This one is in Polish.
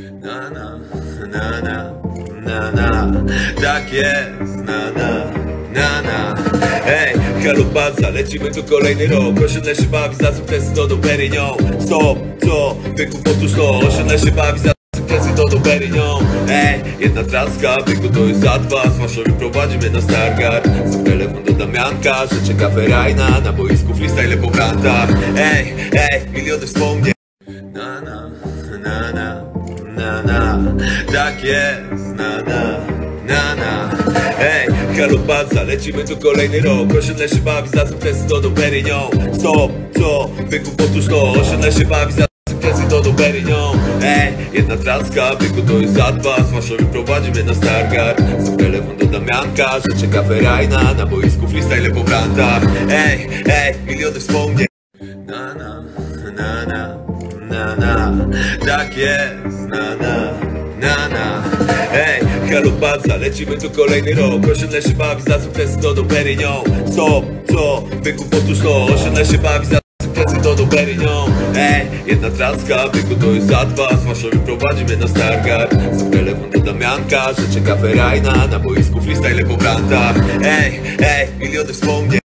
Na na, na na, na na, tak jest, na na, na na. Ej, kalubaza, lecimy tu kolejny rok. Osiedle się bawi za sukcesy to do Perignon Stop, co? Byku powtórz to. Osiedle się bawi za sukcesy to do Perignon Ej, jedna traska, byku to jest za dwa. Z waszowi prowadzimy na Stargard. Za telefon do Damianka, że czeka ferajna. Na boisku freestyle po brandach Ej, ej, miliony wspomnień. Na na, na na, na na, tak jest, na na, na na. Ej, kalubaza, lecimy tu kolejny rok. Osiedle się bawi za sukcesy to do Perignon Stop, co? Byku powtórz to. Osiedle się bawi za sukcesy to do Perignon Ej, jedna traska, byku to jest za dwa. Z waszowi prowadzimy na Stargard. Za telefon do Damianka, że czeka ferajna. Na boisku freestyle po brandach. Ej, ej, miliony wspomnień. Na na, na na, na na, tak jest, na na, na na. Ej, kalubaza, lecimy tu kolejny rok. Osiedle się bawi za sukcesy to do Perignon Stop, co? Byku powtórz to. Osiedle się bawi za sukcesy to do Perignon Ej, jedna traska, byku to jest za dwa. Z waszowi prowadzimy na Stargard. Za telefon do Damianka, że czeka ferajna. Na boisku freestyle po brandach Ej, ej, miliony wspomnień